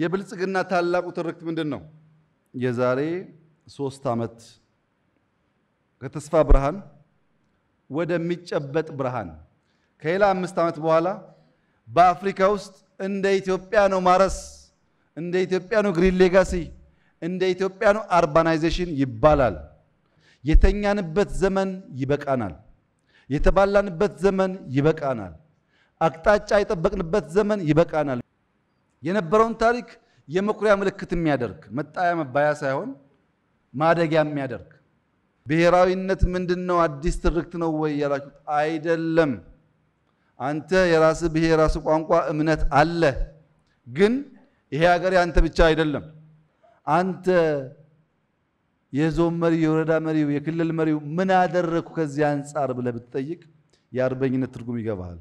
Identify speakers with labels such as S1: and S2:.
S1: የብልጽግና ታላቁ ትርክት ምንድን ነው? የዛሬ ሶስት ዓመት ከተስፋ ብርሃን ወደሚጨበጥ ብርሃን ከሌላ አምስት ዓመት በኋላ በአፍሪካ ውስጥ እንደ ኢትዮጵያ ነው ማረስ፣ እንደ ኢትዮጵያ ነው green legacy፣ እንደ ኢትዮጵያ ነው urbanization ይባላል። የተኛንበት ዘመን ይበቃናል። የተባላንበት ዘመን ይበቃናል። አቅጣጫ የጠበቅንበት ዘመን ይበቃናል። የነበረውን ታሪክ የመኩሪያ ምልክት የሚያደርግ መጣያ መባያ ሳይሆን ማደጊያ የሚያደርግ ብሔራዊነት ምንድን ነው? አዲስ ትርክት ነው ወይ ያላችሁት፣ አይደለም። አንተ የራስህ ብሔር የራስህ ቋንቋ እምነት አለ። ግን ይሄ ሀገር ያንተ ብቻ አይደለም። አንተ የዞን መሪው፣ የወረዳ መሪው፣ የክልል መሪው ምን አደረግኩ ከዚህ አንጻር ብለህ ብትጠይቅ የአርበኝነት ትርጉም ይገባሃል።